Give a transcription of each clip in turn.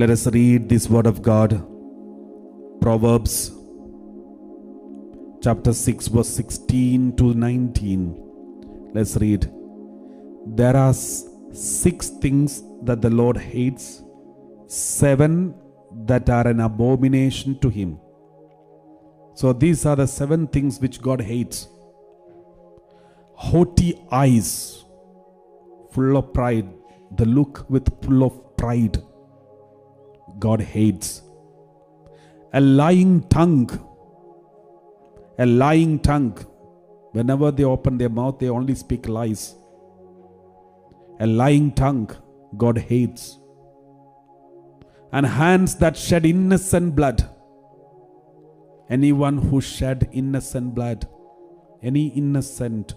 Let us read this word of God. Proverbs chapter 6, verse 16 to 19. Let's read. There are six things that the Lord hates, seven that are an abomination to him. So these are the seven things which God hates haughty eyes, full of pride, the look with full of pride. God hates. A lying tongue. A lying tongue. Whenever they open their mouth, they only speak lies. A lying tongue, God hates. And hands that shed innocent blood. Anyone who shed innocent blood, any innocent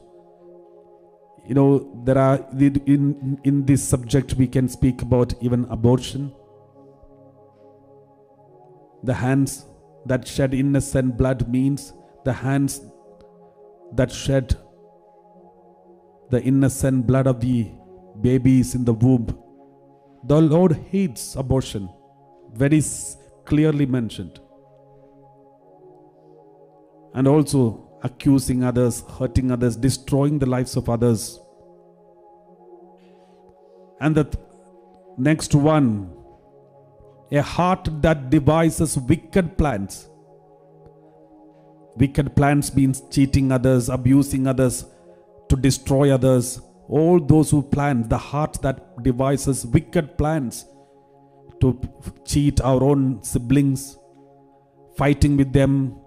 you know there are in in this subject we can speak about even abortion the hands that shed innocent blood means the hands that shed the innocent blood of the babies in the womb. The lord hates abortion. Very clearly mentioned. And also accusing others, hurting others, destroying the lives of others. And the th- next one, a heart that devises wicked plans. Wicked plans means cheating others, abusing others, to destroy others. All those who plan, the heart that devises wicked plans to cheat our own siblings, fighting with them,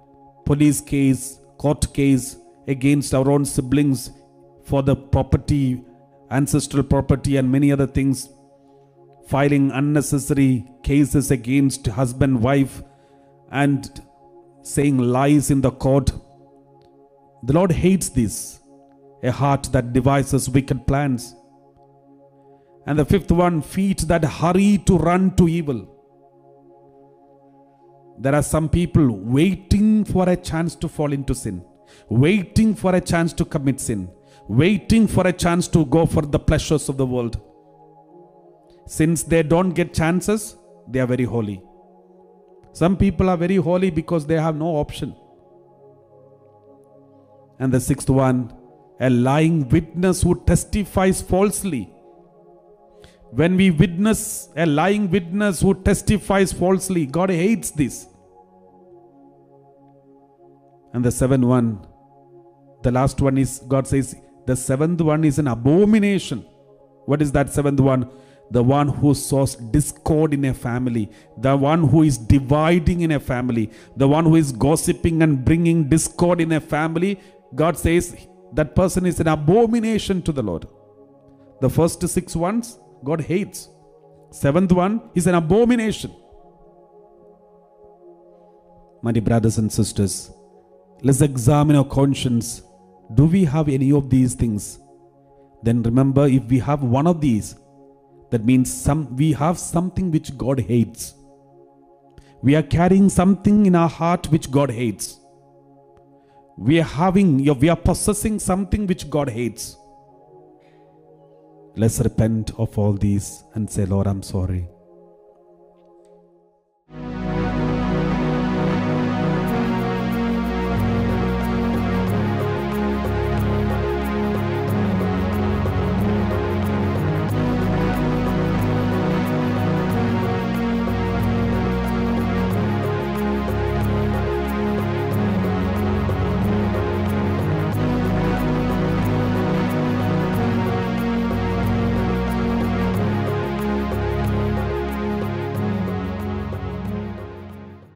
police case, court case against our own siblings for the property, ancestral property, and many other things, filing unnecessary cases against husband, wife, and saying lies in the court. The Lord hates this, a heart that devises wicked plans. And the fifth one, feet that hurry to run to evil. There are some people waiting for a chance to fall into sin, waiting for a chance to commit sin, waiting for a chance to go for the pleasures of the world. Since they don't get chances, they are very holy. Some people are very holy because they have no option. And the sixth one, a lying witness who testifies falsely. When we witness a lying witness who testifies falsely, God hates this. And the seventh one, the last one is, God says, the seventh one is an abomination. What is that seventh one? The one who sows discord in a family, the one who is dividing in a family, the one who is gossiping and bringing discord in a family. God says that person is an abomination to the Lord. The first six ones, God hates. Seventh one is an abomination. My dear brothers and sisters, let's examine our conscience. Do we have any of these things? Then remember, if we have one of these, that means some we have something which God hates. We are carrying something in our heart which God hates. We are having, we are possessing something which God hates. Let's repent of all these and say, Lord, I'm sorry.